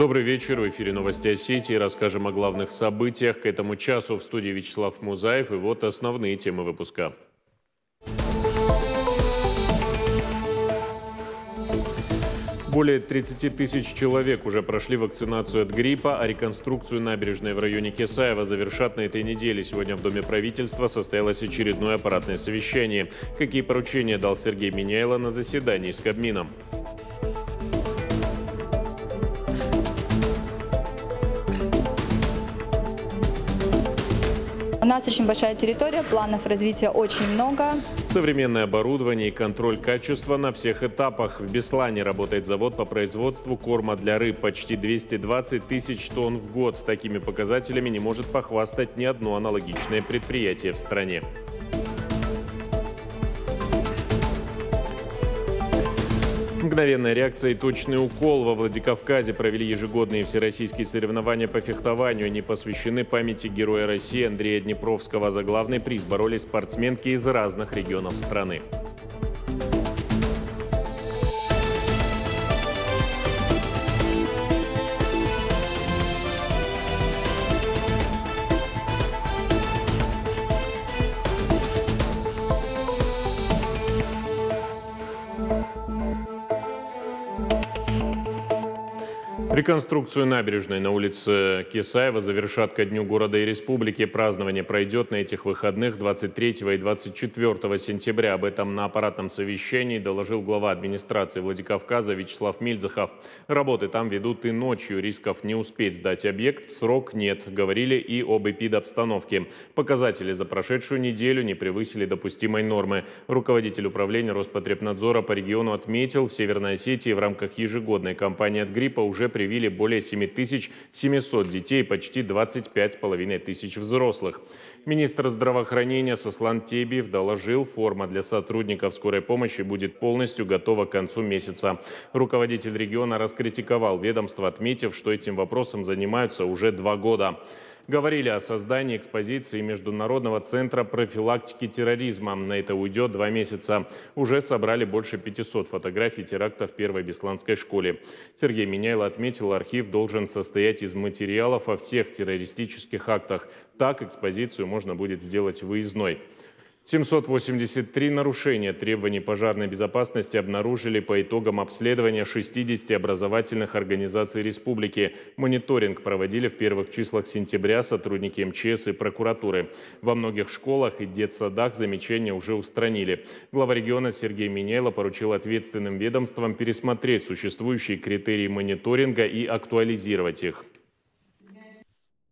Добрый вечер. В эфире новости Осетии. Расскажем о главных событиях. К этому часу в студии Вячеслав Музаев. И вот основные темы выпуска. Более 30 тысяч человек уже прошли вакцинацию от гриппа, а реконструкцию набережной в районе Кесаева завершат на этой неделе. Сегодня в Доме правительства состоялось очередное аппаратное совещание. Какие поручения дал Сергей Миняйло на заседании с Кабмином? Нас очень большая территория, планов развития очень много. Современное оборудование и контроль качества на всех этапах. В Беслане работает завод по производству корма для рыб. Почти 220 тысяч тонн в год. Такими показателями не может похвастать ни одно аналогичное предприятие в стране. Мгновенная реакция и точный укол. Во Владикавказе провели ежегодные всероссийские соревнования по фехтованию. Они посвящены памяти Героя России Андрея Днепровского. За главный приз боролись спортсменки из разных регионов страны. Реконструкцию набережной на улице Кисаева завершат ко Дню города и республики. Празднование пройдет на этих выходных 23 и 24 сентября. Об этом на аппаратном совещании доложил глава администрации Владикавказа Вячеслав Мильзахов. Работы там ведут и ночью. Рисков не успеть сдать объект в срок нет. Говорили и об эпидобстановке. Показатели за прошедшую неделю не превысили допустимой нормы. Руководитель управления Роспотребнадзора по региону отметил, в Северной Осетии в рамках ежегодной кампании от гриппа уже привели привили более 7700 детей и почти 25,5 тысяч взрослых. Министр здравоохранения Суслан Тебиев доложил, форма для сотрудников скорой помощи будет полностью готова к концу месяца. Руководитель региона раскритиковал ведомство, отметив, что этим вопросом занимаются уже два года говорили о создании экспозиции Международного центра профилактики терроризма. На это уйдет два месяца. Уже собрали больше 500 фотографий теракта в первой Бесланской школе. Сергей Миняйло отметил, архив должен состоять из материалов о всех террористических актах. Так экспозицию можно будет сделать выездной. 783 нарушения требований пожарной безопасности обнаружили по итогам обследования 60 образовательных организаций республики. Мониторинг проводили в первых числах сентября сотрудники МЧС и прокуратуры. Во многих школах и детсадах замечания уже устранили. Глава региона Сергей Миняйло поручил ответственным ведомствам пересмотреть существующие критерии мониторинга и актуализировать их.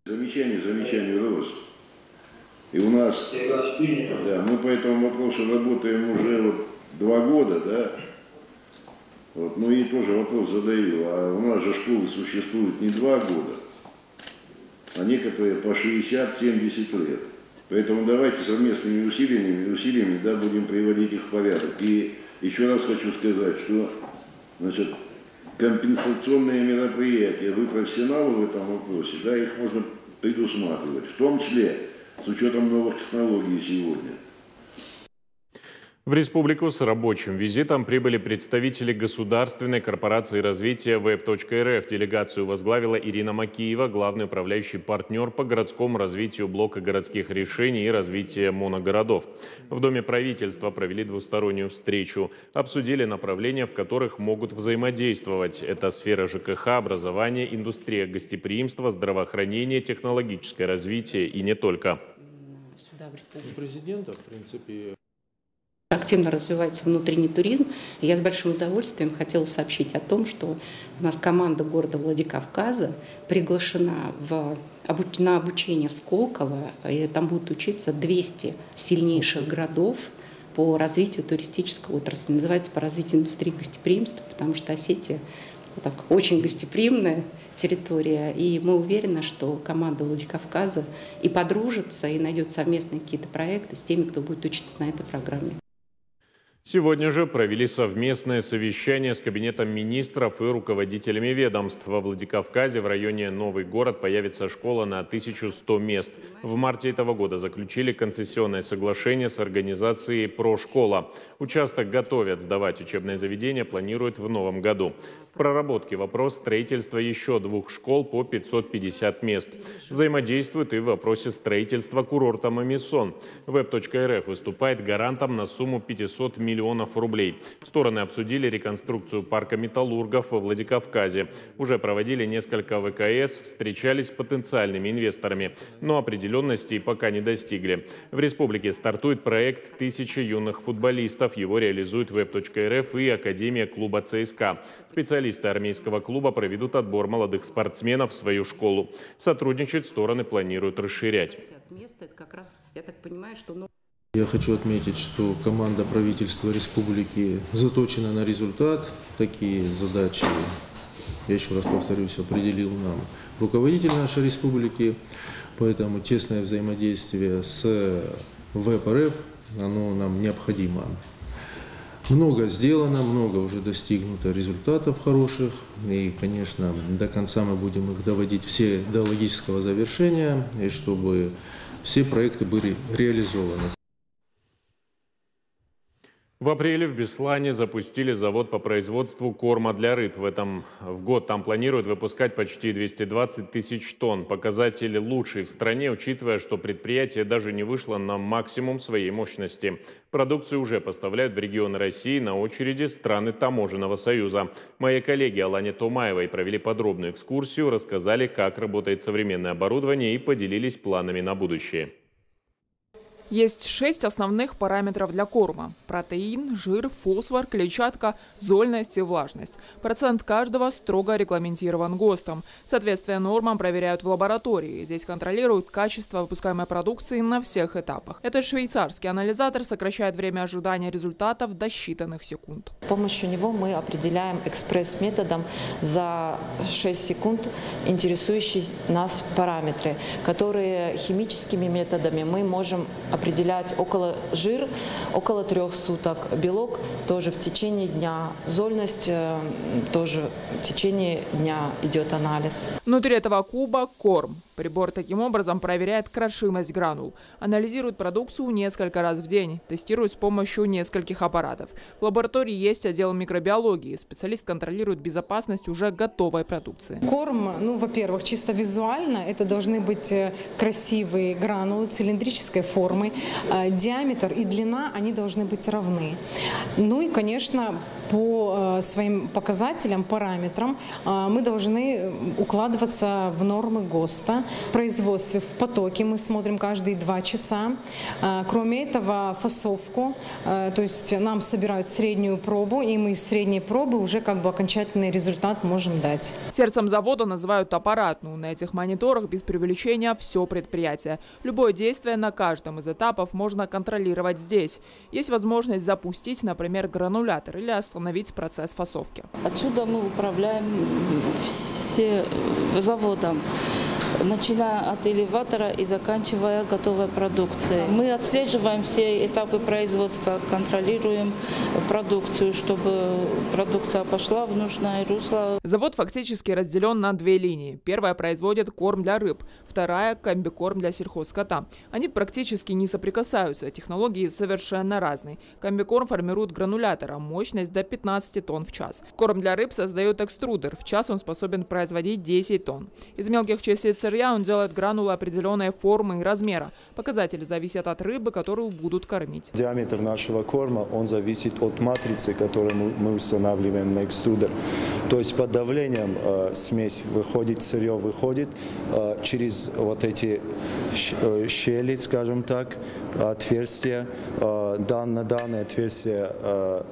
Замечание, замечание, Рос. И у нас, да, мы по этому вопросу работаем уже вот два года, да, вот, ну и тоже вопрос задаю, а у нас же школы существуют не два года, а некоторые по 60-70 лет. Поэтому давайте совместными усилиями, усилиями да, будем приводить их в порядок. И еще раз хочу сказать, что значит, компенсационные мероприятия, вы профессионалы в этом вопросе, да, их можно предусматривать, в том числе с учетом новых технологий сегодня. В республику с рабочим визитом прибыли представители государственной корпорации развития Web.рф. Делегацию возглавила Ирина Макиева, главный управляющий партнер по городскому развитию блока городских решений и развития моногородов. В Доме правительства провели двустороннюю встречу. Обсудили направления, в которых могут взаимодействовать. Это сфера ЖКХ, образования, индустрия гостеприимства, здравоохранения, технологическое развитие и не только. Сюда, в республику. Президента, в принципе, активно развивается внутренний туризм. я с большим удовольствием хотела сообщить о том, что у нас команда города Владикавказа приглашена в, на обучение в Сколково. И там будут учиться 200 сильнейших городов по развитию туристической отрасли. Называется по развитию индустрии гостеприимства, потому что Осетия так, очень гостеприимная территория. И мы уверены, что команда Владикавказа и подружится, и найдет совместные какие-то проекты с теми, кто будет учиться на этой программе. Сегодня же провели совместное совещание с Кабинетом министров и руководителями ведомств. Во Владикавказе в районе Новый город появится школа на 1100 мест. В марте этого года заключили концессионное соглашение с организацией «Прошкола». Участок готовят сдавать учебное заведение, планируют в новом году. Проработке вопрос строительства еще двух школ по 550 мест. Взаимодействует и в вопросе строительства курорта Мамисон. Web.рф выступает гарантом на сумму 500 миллионов рублей. Стороны обсудили реконструкцию парка металлургов во Владикавказе. Уже проводили несколько ВКС, встречались с потенциальными инвесторами, но определенности пока не достигли. В республике стартует проект «Тысяча юных футболистов». Его реализует Web.рф и Академия клуба ЦСКА. Специалисты армейского клуба проведут отбор молодых спортсменов в свою школу. Сотрудничать стороны планируют расширять. Я хочу отметить, что команда правительства республики заточена на результат. Такие задачи, я еще раз повторюсь, определил нам руководитель нашей республики. Поэтому тесное взаимодействие с ВПРФ, оно нам необходимо. Много сделано, много уже достигнуто результатов хороших. И, конечно, до конца мы будем их доводить все до логического завершения, и чтобы все проекты были реализованы. В апреле в Беслане запустили завод по производству корма для рыб. В этом в год там планируют выпускать почти 220 тысяч тонн. Показатель лучший в стране, учитывая, что предприятие даже не вышло на максимум своей мощности. Продукцию уже поставляют в регионы России на очереди страны Таможенного союза. Мои коллеги Алане Томаевой провели подробную экскурсию, рассказали, как работает современное оборудование и поделились планами на будущее. Есть шесть основных параметров для корма. Протеин, жир, фосфор, клетчатка, зольность и влажность. Процент каждого строго регламентирован ГОСТом. Соответствие нормам проверяют в лаборатории. Здесь контролируют качество выпускаемой продукции на всех этапах. Этот швейцарский анализатор сокращает время ожидания результатов до считанных секунд. С помощью него мы определяем экспресс-методом за 6 секунд интересующие нас параметры, которые химическими методами мы можем определять около жир, около трех суток, белок тоже в течение дня, зольность э, тоже в течение дня идет анализ. Внутри этого куба корм. Прибор таким образом проверяет крошимость гранул, анализирует продукцию несколько раз в день, тестирует с помощью нескольких аппаратов. В лаборатории есть отдел микробиологии. Специалист контролирует безопасность уже готовой продукции. Корм, ну, во-первых, чисто визуально это должны быть э, красивые гранулы цилиндрической формы. Э, диаметр и длина, они должны быть равны. Ну и, конечно, по э, своим показателям, параметрам мы должны укладываться в нормы ГОСТа производстве в потоке мы смотрим каждые два часа. Кроме этого, фасовку, то есть нам собирают среднюю пробу, и мы из средней пробы уже как бы окончательный результат можем дать. Сердцем завода называют аппаратную. На этих мониторах без преувеличения все предприятие. Любое действие на каждом из этапов можно контролировать здесь. Есть возможность запустить, например, гранулятор или остановить процесс фасовки. Отсюда мы управляем все заводом начиная от элеватора и заканчивая готовой продукцией. Мы отслеживаем все этапы производства, контролируем продукцию, чтобы продукция пошла в нужное русло. Завод фактически разделен на две линии. Первая производит корм для рыб, вторая – комбикорм для сельхозскота. Они практически не соприкасаются, технологии совершенно разные. Комбикорм формирует гранулятором, мощность до 15 тонн в час. Корм для рыб создает экструдер, в час он способен производить 10 тонн. Из мелких частиц сырья он делает гранулы определенной формы и размера. Показатели зависят от рыбы, которую будут кормить. Диаметр нашего корма, он зависит от матрицы, которую мы устанавливаем на экструдер. То есть под давлением э, смесь выходит, сырье выходит э, через вот эти э, щели, скажем так, отверстия. Э, данное, данное отверстие э,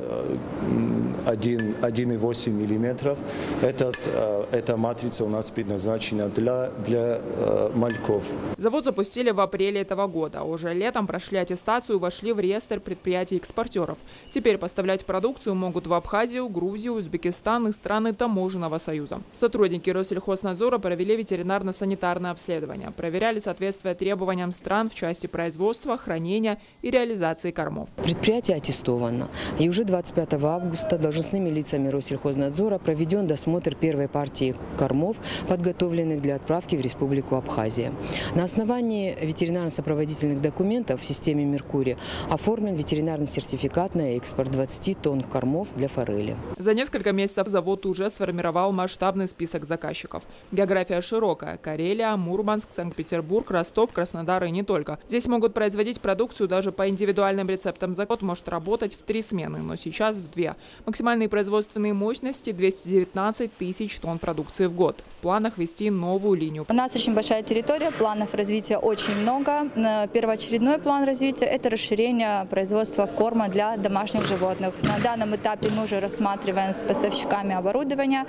1,8 миллиметров. Этот, э, эта матрица у нас предназначена для, для э, мальков. Завод запустили в апреле этого года. Уже летом прошли аттестацию и вошли в реестр предприятий-экспортеров. Теперь поставлять продукцию могут в Абхазию, Грузию, Узбекистан и страны Таможенного союза. Сотрудники Россельхознадзора провели ветеринарно-санитарное обследование. Проверяли соответствие требованиям стран в части производства, хранения и реализации кормов. Предприятие аттестовано. И уже 25 августа должностными лицами Россельхознадзора проведен досмотр первой партии кормов, подготовленных для отправки в Республику Абхазия. На основании ветеринарно-сопроводительных документов в системе «Меркурий» оформлен ветеринарный сертификат на экспорт 20 тонн кормов для форели. За несколько месяцев завод уже сформировал масштабный список заказчиков. География широкая – Карелия, Мурманск, Санкт-Петербург, Ростов, Краснодар и не только. Здесь могут производить продукцию даже по индивидуальным рецептам. Закот может работать в три смены, но сейчас в две. Максимальные производственные мощности – 219 тысяч тонн продукции в год. В планах вести новую линию. Нас очень большая территория, планов развития очень много. Первоочередной план развития – это расширение производства корма для домашних животных. На данном этапе мы уже рассматриваем с поставщиками оборудования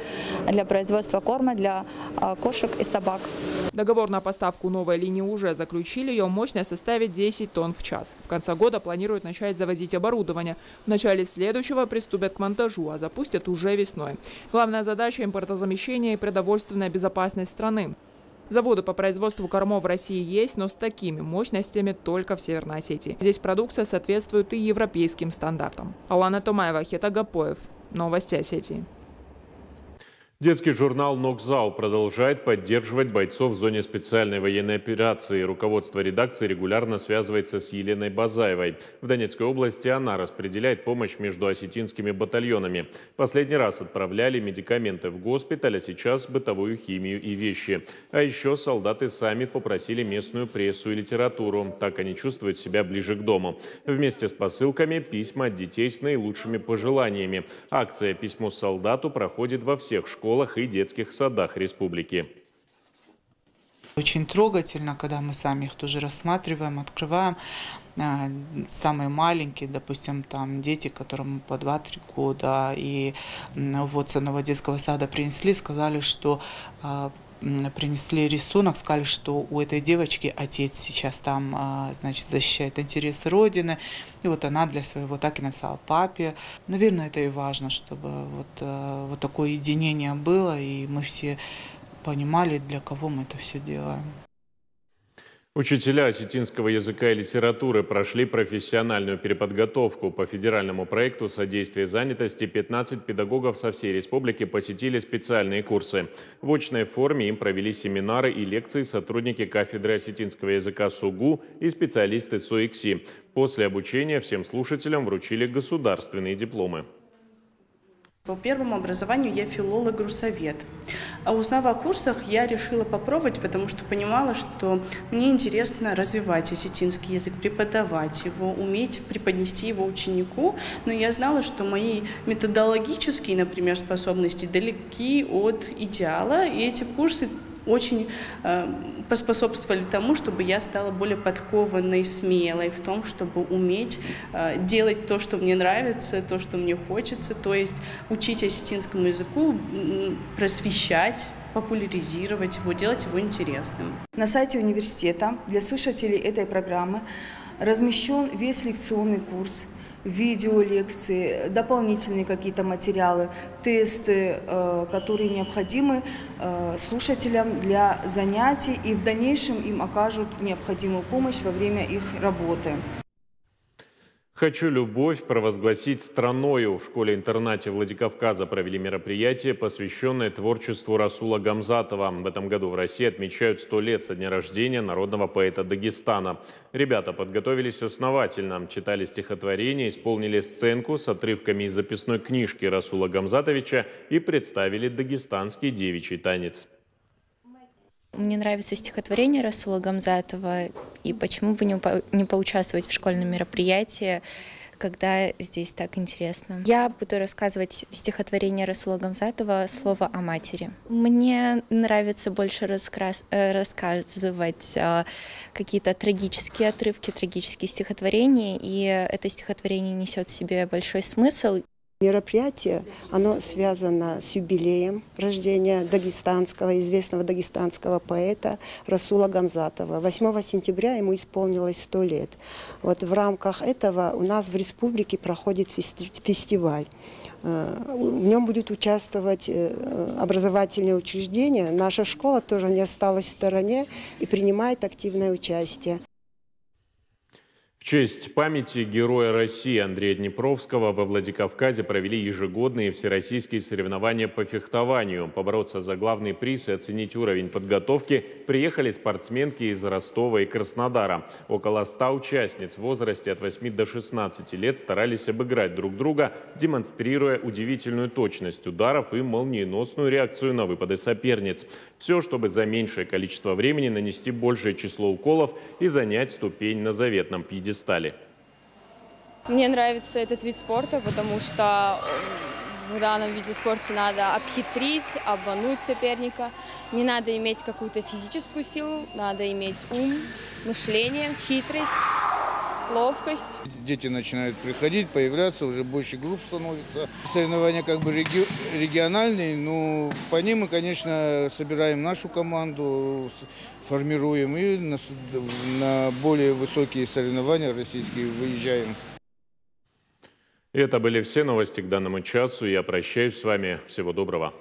для производства корма для а, кошек и собак. Договор на поставку новой линии уже заключили. Ее мощность составит 10 тонн в час. В конце года планируют начать завозить оборудование. В начале следующего приступят к монтажу, а запустят уже весной. Главная задача – импортозамещение и продовольственная безопасность страны. Заводы по производству кормов в России есть, но с такими мощностями только в Северной Осетии. Здесь продукция соответствует и европейским стандартам. Алана Томаева, Хета Гапоев. Новости Осетии. Детский журнал «Нокзал» продолжает поддерживать бойцов в зоне специальной военной операции. Руководство редакции регулярно связывается с Еленой Базаевой. В Донецкой области она распределяет помощь между осетинскими батальонами. Последний раз отправляли медикаменты в госпиталь, а сейчас бытовую химию и вещи. А еще солдаты сами попросили местную прессу и литературу. Так они чувствуют себя ближе к дому. Вместе с посылками письма от детей с наилучшими пожеланиями. Акция «Письмо солдату» проходит во всех школах школах и детских садах республики. Очень трогательно, когда мы сами их тоже рассматриваем, открываем. А, самые маленькие, допустим, там дети, которым по 2-3 года, и вот с одного детского сада принесли, сказали, что а, принесли рисунок, сказали, что у этой девочки отец сейчас там, а, значит, защищает интересы Родины. И вот она для своего так и написала папе. Наверное, это и важно, чтобы вот, э, вот такое единение было, и мы все понимали, для кого мы это все делаем. Учителя осетинского языка и литературы прошли профессиональную переподготовку. По федеральному проекту содействия занятости 15 педагогов со всей республики посетили специальные курсы. В очной форме им провели семинары и лекции сотрудники кафедры осетинского языка СУГУ и специалисты СОИКСИ. После обучения всем слушателям вручили государственные дипломы. По первому образованию я филолог-русовед. А узнав о курсах, я решила попробовать, потому что понимала, что мне интересно развивать осетинский язык, преподавать его, уметь преподнести его ученику. Но я знала, что мои методологические, например, способности далеки от идеала, и эти курсы очень э, поспособствовали тому, чтобы я стала более подкованной, смелой в том, чтобы уметь э, делать то, что мне нравится, то, что мне хочется, то есть учить осетинскому языку, просвещать, популяризировать его, делать его интересным. На сайте университета для слушателей этой программы размещен весь лекционный курс – видеолекции, дополнительные какие-то материалы, тесты, э, которые необходимы э, слушателям для занятий и в дальнейшем им окажут необходимую помощь во время их работы. «Хочу любовь провозгласить страною». В школе-интернате Владикавказа провели мероприятие, посвященное творчеству Расула Гамзатова. В этом году в России отмечают 100 лет со дня рождения народного поэта Дагестана. Ребята подготовились основательно, читали стихотворения, исполнили сценку с отрывками из записной книжки Расула Гамзатовича и представили дагестанский девичий танец. Мне нравится стихотворение Расула Гамзатова, и почему бы не, не поучаствовать в школьном мероприятии, когда здесь так интересно. Я буду рассказывать стихотворение Расула Гамзатова «Слово о матери». Мне нравится больше раскрас... Э, рассказывать э, какие-то трагические отрывки, трагические стихотворения, и это стихотворение несет в себе большой смысл. Мероприятие, оно связано с юбилеем рождения дагестанского, известного дагестанского поэта Расула Гамзатова. 8 сентября ему исполнилось 100 лет. Вот в рамках этого у нас в республике проходит фестиваль. Э, в нем будут участвовать э, образовательные учреждения. Наша школа тоже не осталась в стороне и принимает активное участие. Честь памяти героя России Андрея Днепровского во Владикавказе провели ежегодные всероссийские соревнования по фехтованию. Побороться за главный приз и оценить уровень подготовки приехали спортсменки из Ростова и Краснодара. Около 100 участниц в возрасте от 8 до 16 лет старались обыграть друг друга, демонстрируя удивительную точность ударов и молниеносную реакцию на выпады соперниц. Все, чтобы за меньшее количество времени нанести большее число уколов и занять ступень на заветном пьедестале стали? Мне нравится этот вид спорта, потому что э, в данном виде спорта надо обхитрить, обмануть соперника. Не надо иметь какую-то физическую силу, надо иметь ум, мышление, хитрость, ловкость. Дети начинают приходить, появляться, уже больше групп становится. Соревнования как бы реги региональные, но по ним мы, конечно, собираем нашу команду, формируем и на, на более высокие соревнования российские выезжаем. Это были все новости к данному часу. Я прощаюсь с вами. Всего доброго.